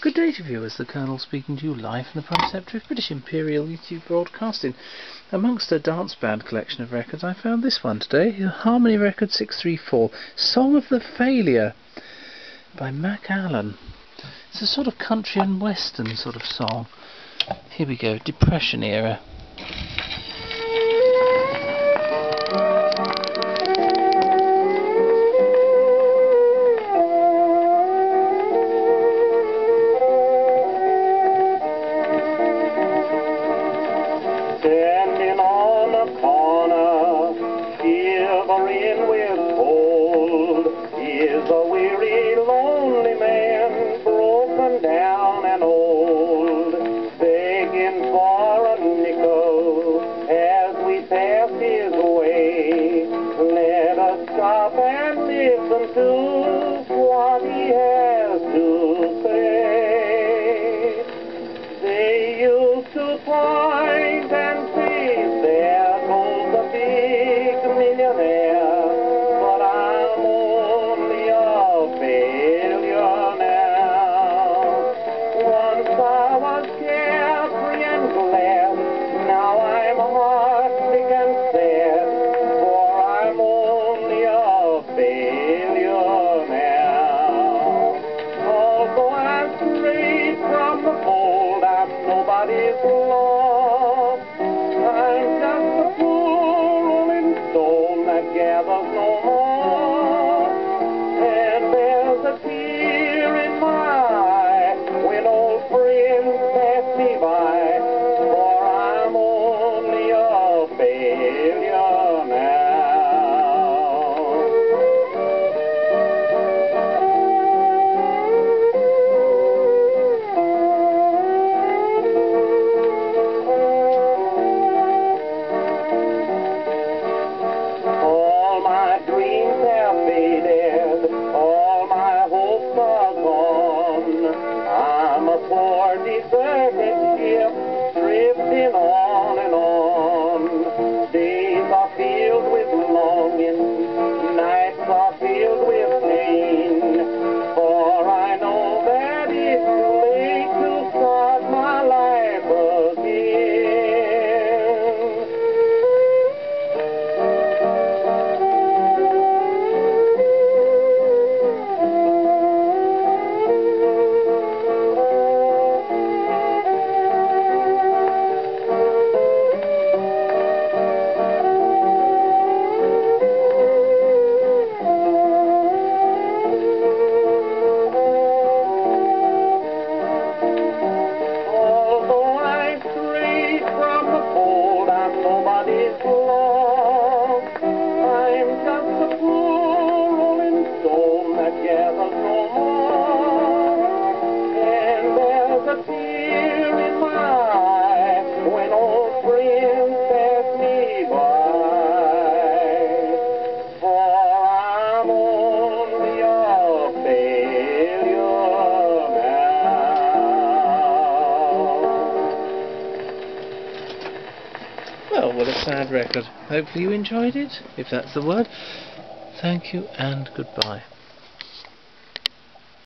Good day to viewers, the Colonel speaking to you live from the Preceptory of British Imperial YouTube Broadcasting. Amongst a dance band collection of records I found this one today, Harmony Record 634, Song of the Failure by Mack Allen. It's a sort of country and western sort of song. Here we go, Depression era. Shivering with cold. is a weary, lonely man, broken down and old, begging for a nickel as we pass his way. Let us stop and listen to what he has to say. They used to point nobody's lost. Sad record. Hopefully you enjoyed it, if that's the word. Thank you and goodbye.